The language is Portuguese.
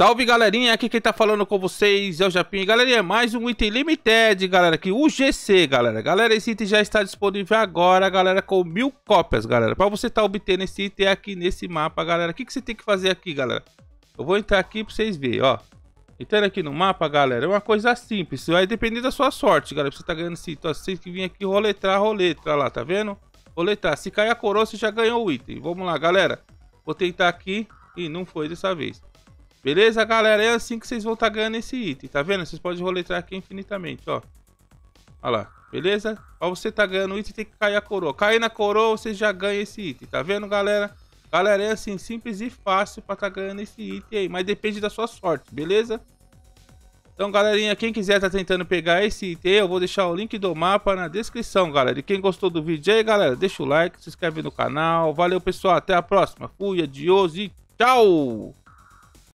Salve galerinha, aqui quem tá falando com vocês é o Japinha Galerinha, mais um item limited, galera, aqui, o GC, galera. Galera, esse item já está disponível agora, galera, com mil cópias, galera. Pra você tá obtendo esse item aqui nesse mapa, galera O que, que você tem que fazer aqui, galera? Eu vou entrar aqui pra vocês verem, ó. Entrando aqui no mapa, galera, é uma coisa simples Vai depender da sua sorte, galera. Você tá ganhando esse item, ó, você tem que vir aqui roletrar, roletra lá, tá vendo? Roletrar, se cair a coroa, você já ganhou o item. Vamos lá, galera Vou tentar aqui e não foi dessa vez Beleza, galera? É assim que vocês vão estar tá ganhando esse item, tá vendo? Vocês podem roletrar aqui infinitamente, ó. Olha lá, beleza? Pra você tá ganhando o item, tem que cair a coroa. Cair na coroa, você já ganha esse item, tá vendo, galera? Galera, é assim, simples e fácil pra tá ganhando esse item aí, mas depende da sua sorte, beleza? Então, galerinha, quem quiser tá tentando pegar esse item, eu vou deixar o link do mapa na descrição, galera. E quem gostou do vídeo aí, galera, deixa o like, se inscreve no canal. Valeu, pessoal, até a próxima. Fui, adiós e tchau!